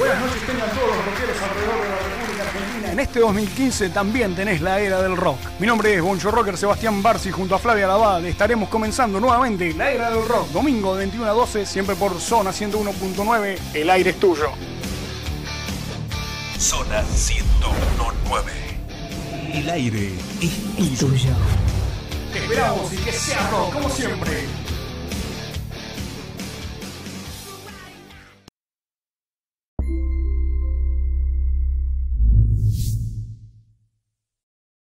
Buenas noches tengan todos los rockeros alrededor de la República Argentina. En este 2015 también tenés la era del rock. Mi nombre es Boncho Rocker Sebastián Barsi junto a Flavia Labad. Estaremos comenzando nuevamente la era del rock. Domingo de 21 a 12, siempre por Zona 101.9. El aire es tuyo. Zona 101.9. El aire es tuyo. Te esperamos y que sea rock como siempre.